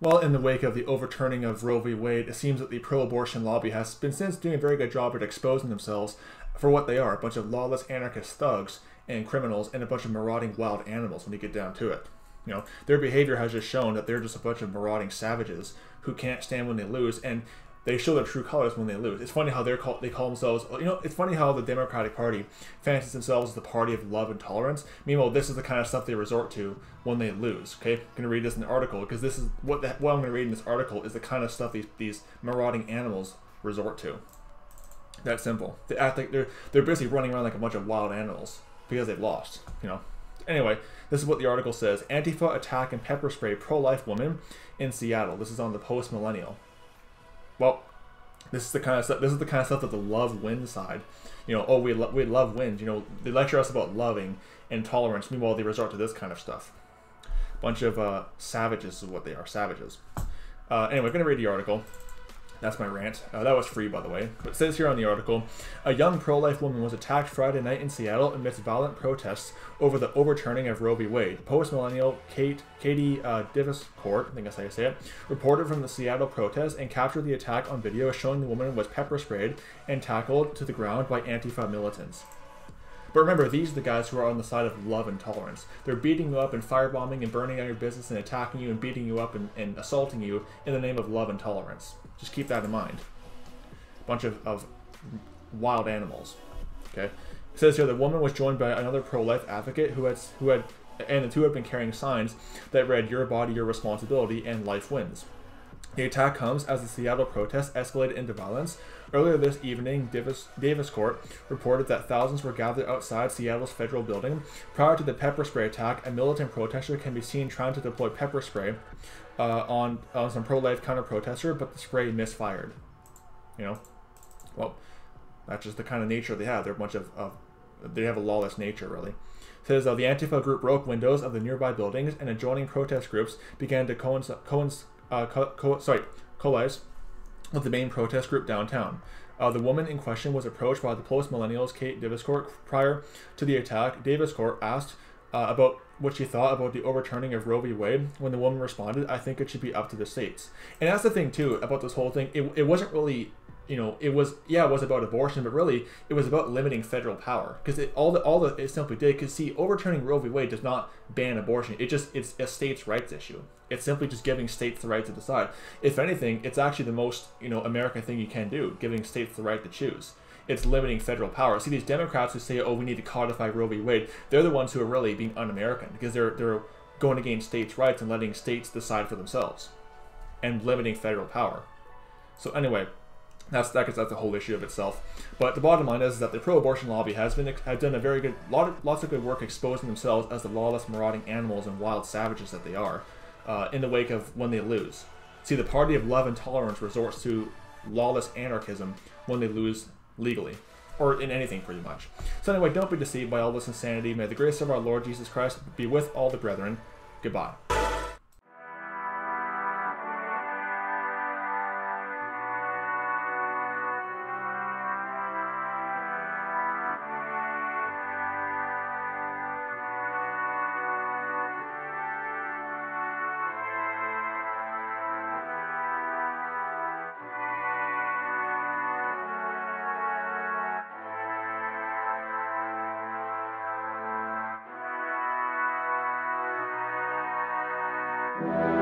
Well, in the wake of the overturning of Roe v. Wade, it seems that the pro abortion lobby has been since doing a very good job at exposing themselves for what they are a bunch of lawless anarchist thugs and criminals and a bunch of marauding wild animals when you get down to it. You know, their behavior has just shown that they're just a bunch of marauding savages who can't stand when they lose, and they show their true colors when they lose. It's funny how they're called, they call themselves, you know, it's funny how the Democratic Party fancies themselves as the party of love and tolerance. Meanwhile, this is the kind of stuff they resort to when they lose. Okay, I'm gonna read this in the article because this is what the, what I'm gonna read in this article is the kind of stuff these these marauding animals resort to. That simple. They act like they're they're basically running around like a bunch of wild animals because they've lost. You know. Anyway, this is what the article says: Antifa attack and pepper spray pro-life woman in Seattle. This is on the Post Millennial. Well, this is the kind of stuff. This is the kind of stuff that the love wins side. You know, oh, we lo- we love wins. You know, they lecture us about loving and tolerance. Meanwhile, they resort to this kind of stuff. Bunch of uh, savages is what they are. Savages. Uh, anyway, I'm gonna read the article. That's my rant. Uh, that was free, by the way. But it says here on the article A young pro life woman was attacked Friday night in Seattle amidst violent protests over the overturning of Roe v. Wade. Post millennial Kate, Katie uh, Daviscourt, I think that's how you say it, reported from the Seattle protest and captured the attack on video, showing the woman was pepper sprayed and tackled to the ground by Antifa militants. But remember, these are the guys who are on the side of love and tolerance. They're beating you up and firebombing and burning down your business and attacking you and beating you up and, and assaulting you in the name of love and tolerance. Just keep that in mind. Bunch of, of wild animals. Okay. It says here the woman was joined by another pro-life advocate who had who had and the two had been carrying signs that read "Your body, your responsibility" and "Life wins." The attack comes as the Seattle protests escalated into violence. Earlier this evening, Daviscourt reported that thousands were gathered outside Seattle's federal building. Prior to the pepper spray attack, a militant protester can be seen trying to deploy pepper spray uh, on, on some pro-life counter-protester, but the spray misfired. You know, well, that's just the kind of nature they have. They're a bunch of, of they have a lawless nature, really. It says uh, the Antifa group broke windows of the nearby buildings, and adjoining protest groups began to coincide, coinc- uh, co- co- sorry, with the main protest group downtown. Uh, the woman in question was approached by the post millennials Kate Daviscourt prior to the attack. Daviscourt asked uh, about what she thought about the overturning of Roe v. Wade. When the woman responded, "I think it should be up to the states." And that's the thing too about this whole thing. It, it wasn't really you know, it was yeah, it was about abortion, but really it was about limiting federal power because all the all the it simply did. Because see, overturning Roe v. Wade does not ban abortion. It just it's a states' rights issue. It's simply just giving states the right to decide. If anything, it's actually the most you know American thing you can do, giving states the right to choose. It's limiting federal power. See, these Democrats who say, "Oh, we need to codify Roe v. Wade," they're the ones who are really being un-American because they're they're going against states' rights and letting states decide for themselves, and limiting federal power. So anyway, that's that, that's the whole issue of itself. But the bottom line is, that the pro-abortion lobby has been have done a very good lot of, lots of good work exposing themselves as the lawless, marauding animals and wild savages that they are, uh, in the wake of when they lose. See, the party of love and tolerance resorts to lawless anarchism when they lose legally, or in anything pretty much. So anyway, don't be deceived by all this insanity. May the grace of our Lord Jesus Christ be with all the brethren. Goodbye. Bye.